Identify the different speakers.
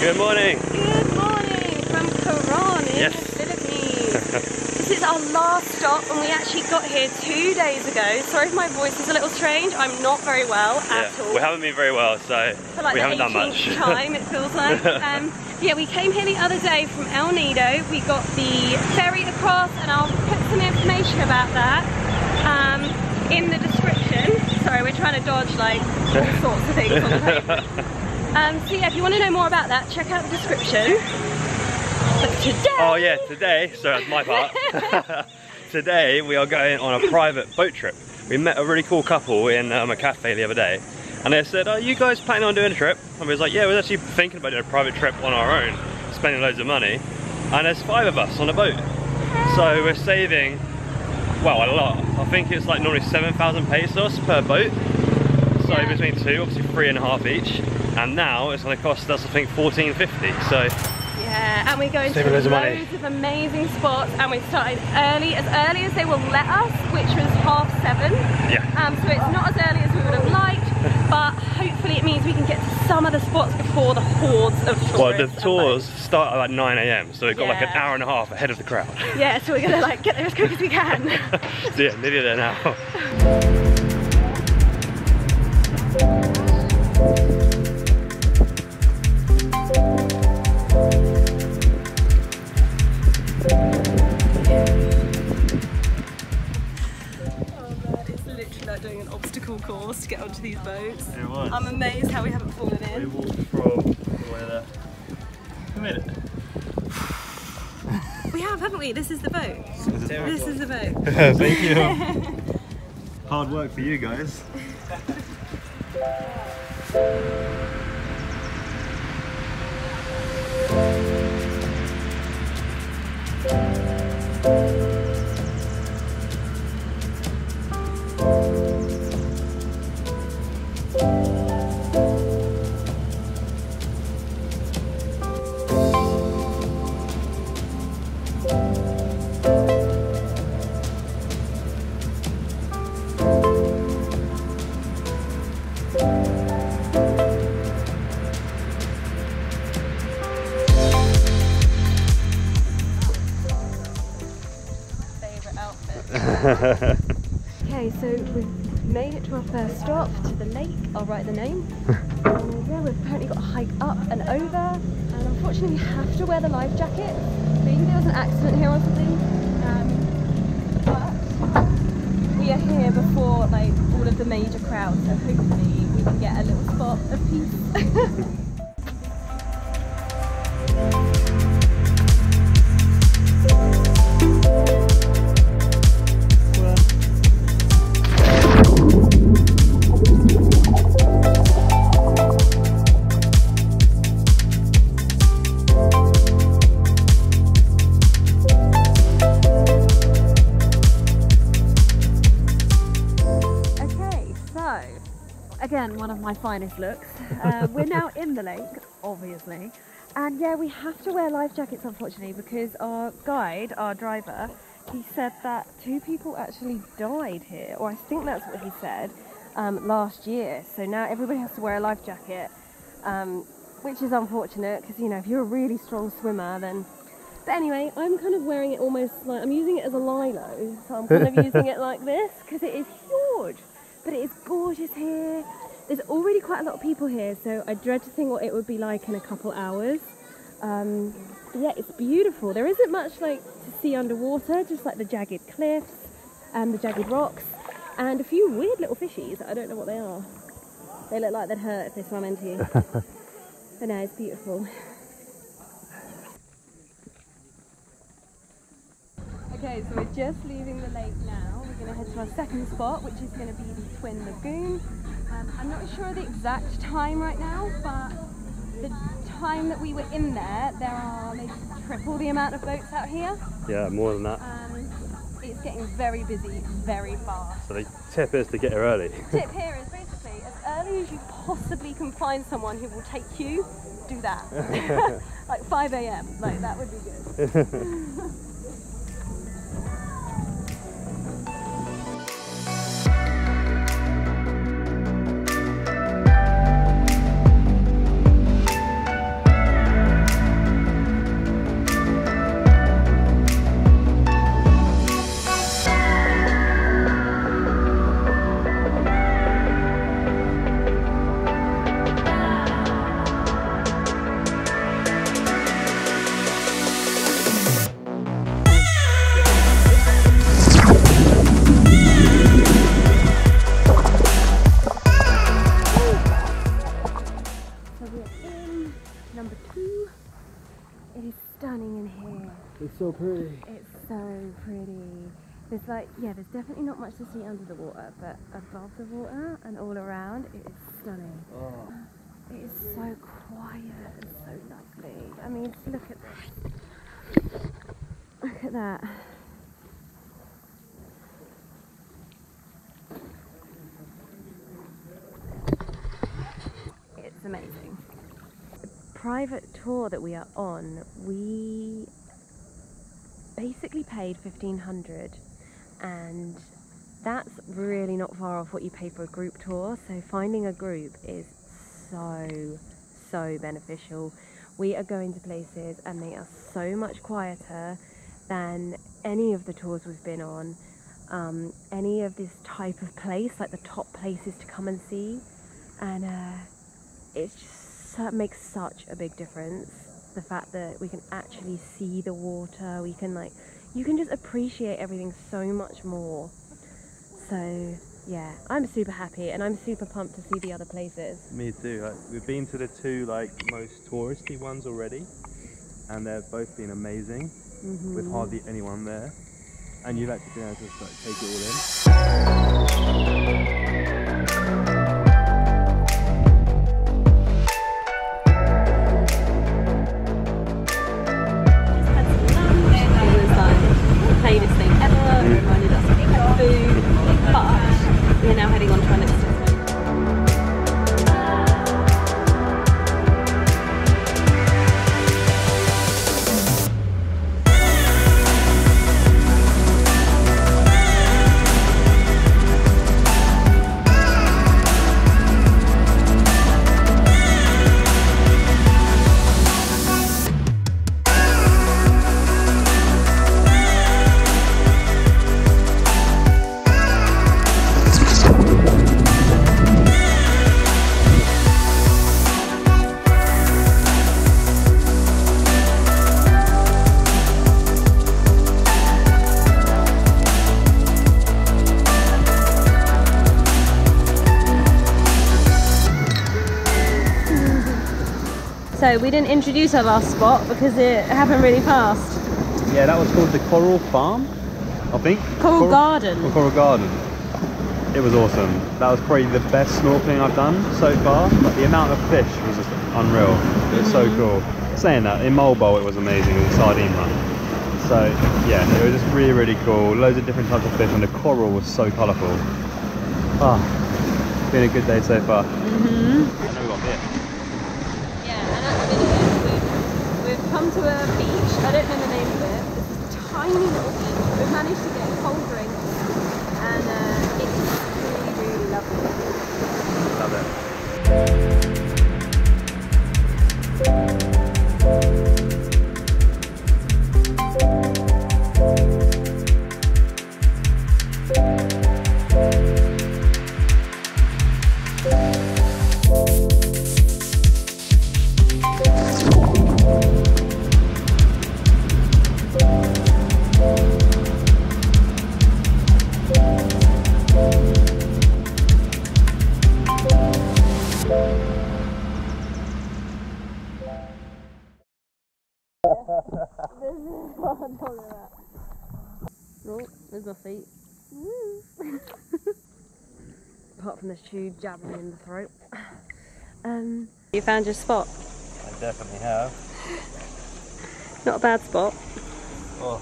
Speaker 1: Good morning.
Speaker 2: Good morning from Coron in
Speaker 1: Yes.
Speaker 2: the Philippines. this is our last stop and we actually got here two days ago. Sorry if my voice is a little strange. I'm not very well at
Speaker 1: Yeah,
Speaker 2: all.
Speaker 1: we haven't been very well, so
Speaker 2: like
Speaker 1: we haven't done much.
Speaker 2: time it feels like. um, yeah, we came here the other day from El Nido. We got the ferry across and I'll put some information about that um, in the description. Sorry, we're trying to dodge like all sorts of things on the pavement. Um, so yeah, if you want to know more about that, check out the description. But today,
Speaker 1: oh yeah, today, so that's my part. today we are going on a private boat trip. We met a really cool couple in um, a cafe the other day, and they said, "Are you guys planning on doing a trip?" And we was like, "Yeah, we're actually thinking about doing a private trip on our own, spending loads of money." And there's five of us on a boat, so we're saving, well, a lot. I think it's like normally seven thousand pesos per boat. So
Speaker 2: Yeah.
Speaker 1: between two, obviously three and a half each, and now it's going to cost us I think fourteen fifty. So
Speaker 2: Yeah, and we're going to
Speaker 1: loads
Speaker 2: loads
Speaker 1: of
Speaker 2: of, amazing spots, and we started early, as early as they will let us, which was half seven.
Speaker 1: yeah.
Speaker 2: Um, so it's not as early as we would have liked, but hopefully it means we can get to some of the spots before the hordes of tourists.
Speaker 1: Well, the
Speaker 2: and
Speaker 1: tours start at like 9 a.m. So we've got like an hour and a half ahead of the crowd.
Speaker 2: Yeah, so we're gonna like get there as quick as we can.
Speaker 1: so yeah, nearly there now.
Speaker 2: these boats.
Speaker 1: It was.
Speaker 2: I'm amazed how we haven't fallen in.
Speaker 1: we
Speaker 2: in.
Speaker 1: walked from the way there. We made it.
Speaker 2: We have, haven't we? This is the boat. This is the boat.
Speaker 1: Thank you. Hard work for you guys.
Speaker 2: Favourite Okay, so we've made it to our first stop, to the lake. I'll write the name. and yeah, we've apparently got to hike up and over. And unfortunately, we have to wear the life jacket. Maybe there was an accident here or something. Um, but we are here before like all of the major crowds, so hopefully we can get a little spot of peace. again, one of my finest looks. Uh, we're now in the lake, obviously, and yeah, we have to wear life jackets unfortunately because our guide, our driver, he said that two people actually died here, or I think that's what he said um, last year. So now everybody has to wear a life jacket, um, which is unfortunate because you know if you're a really strong swimmer, then. But anyway, I'm kind of wearing it almost like I'm using it as a lilo, so I'm kind of using it like this because it is huge. But it is gorgeous here. There's already quite a lot of people here, so I dread to think what it would be like in a couple hours. Um, but yeah, it's beautiful. There isn't much like to see underwater, just like the jagged cliffs and the jagged rocks, and a few weird little fishies. I don't know what they are. They look like they'd hurt if they swam into you. but no, it's beautiful. Okay, so we're just leaving the lake now. We're going to head to our second spot, which is going to be the Twin Lagoon. Um, I'm not sure the exact time right now, but the time that we were in there, there are maybe triple the amount of boats out here.
Speaker 1: Yeah, more than that.
Speaker 2: Um, it's getting very busy, very fast.
Speaker 1: So the tip is to get here early.
Speaker 2: Tip here is basically as early as you possibly can find someone who will take you, do that. like 5 a.m. Like that would be good.
Speaker 1: so pretty.
Speaker 2: It's so pretty. There's like, yeah, there's definitely not much to see under the water, but above the water and all around, it is stunning.
Speaker 1: Oh.
Speaker 2: It is so quiet and so lovely. I mean, look at this. Look at that. It's amazing. The private tour that we are on, we basically paid 1500 and that's really not far off what you pay for a group tour. So finding a group is so, so beneficial. We are going to places and they are so much quieter than any of the tours we've been on. Um, any of this type of place, like the top places to come and see. And uh, it's just it makes such a big difference. The fact that we can actually see the water, we can like, you can just appreciate everything so much more. So yeah, I'm super happy and I'm super pumped to see the other places.
Speaker 1: Me too. Like, we've been to the two like most touristy ones already, and they've both been amazing mm-hmm. with hardly anyone there. And you've actually been able to like, take it all in.
Speaker 2: So we didn't introduce our last spot because it happened really fast.
Speaker 1: Yeah, that was called the Coral Farm, I think.
Speaker 2: Coral Garden.
Speaker 1: Or Coral Garden. It was awesome. That was probably the best snorkeling I've done so far. Like, the amount of fish was just unreal. It was so cool. Saying that, in Moalboal it was amazing. It was a sardine run. So yeah, it was just really, really cool. Loads of different types of fish, and the coral was so colourful. Ah, it's been a good day so far. Mm-hmm. I know we got beer.
Speaker 2: Yeah, and at the minute we've, we've come to a beach. I don't know the name of it. It's a tiny little beach. We've managed to get cold drinks, and uh, it's really, really lovely.
Speaker 1: Love it.
Speaker 2: Oh, there's my feet. Apart from this tube jabbing in the throat. Um, you found your spot.
Speaker 1: I definitely have.
Speaker 2: Not a bad spot.
Speaker 1: Oh,